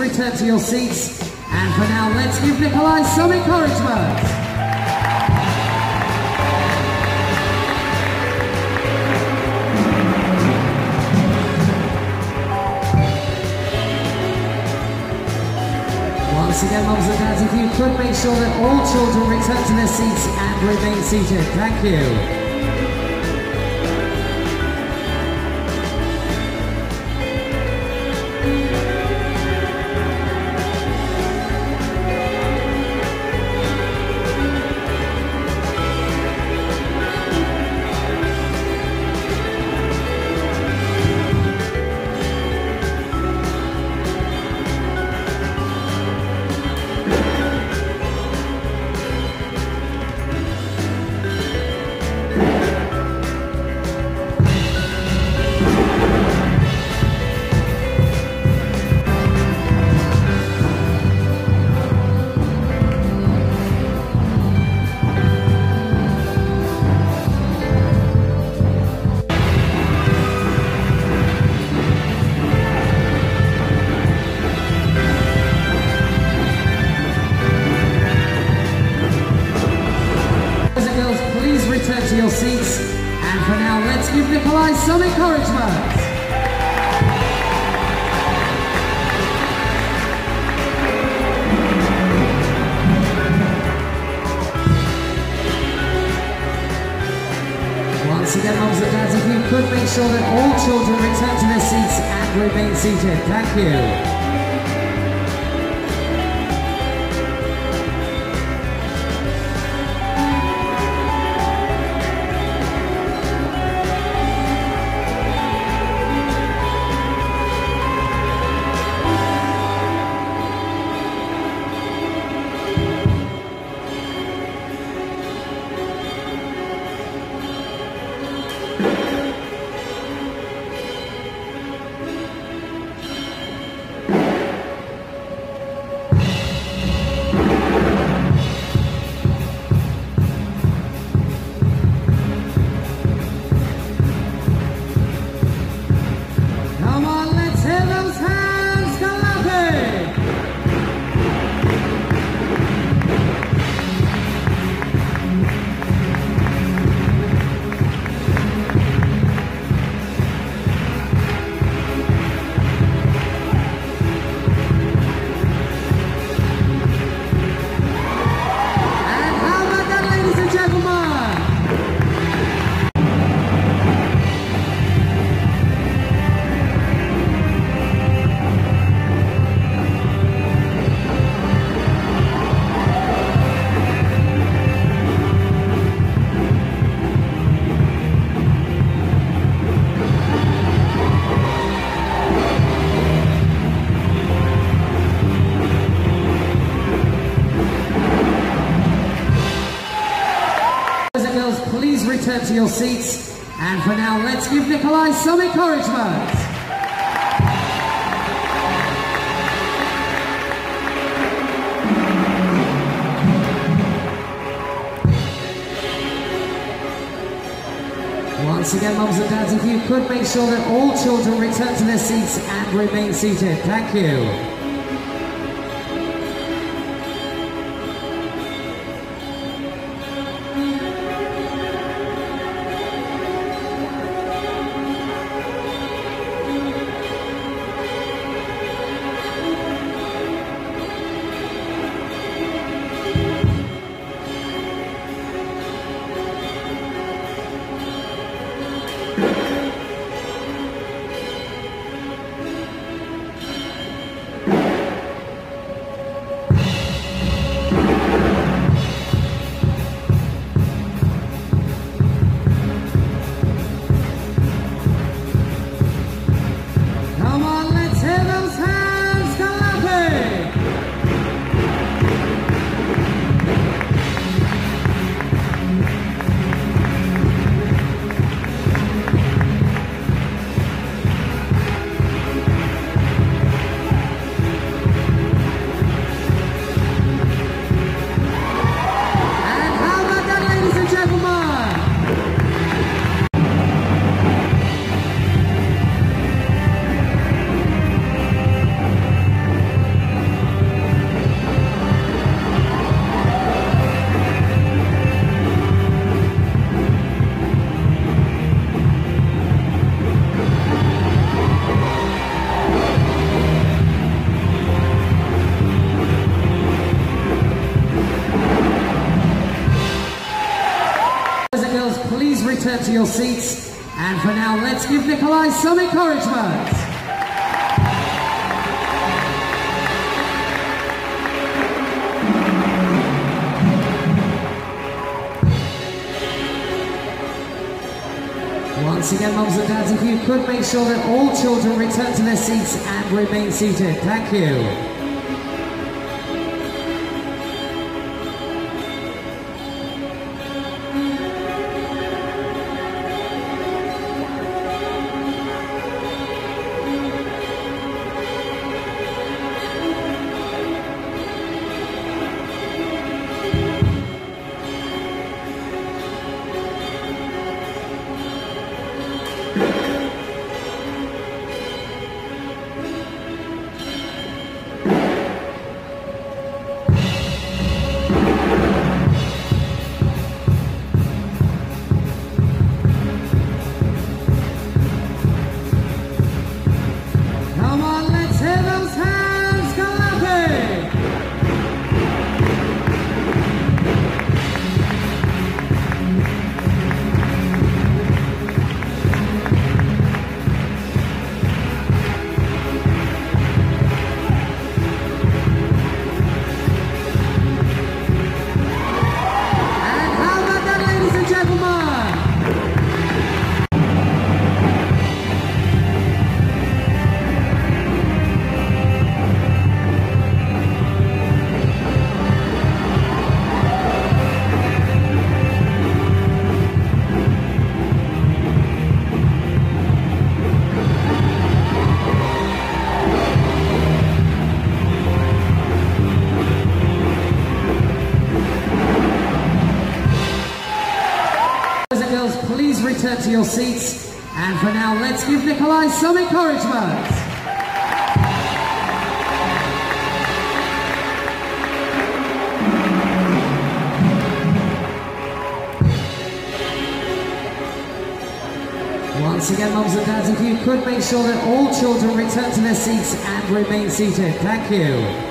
return to your seats. And for now, let's give Nikolai some encouragement. Once again, mums and dads, if you could make sure that all children return to their seats and remain seated. Thank you. Sure that all children return to their seats and remain seated. Thank you. Your seats. And for now, let's give Nikolai some encouragement. Once again, mums and dads, if you could make sure that all children return to their seats and remain seated. Thank you. To your seats. And for now, let's give Nikolai some encouragement. Once again, mums and dads, if you could make sure that all children return to their seats and remain seated. Thank you. Return to your seats. And for now, let's give Nikolai some encouragement. Once again, mums and dads, if you could make sure that all children return to their seats and remain seated. Thank you.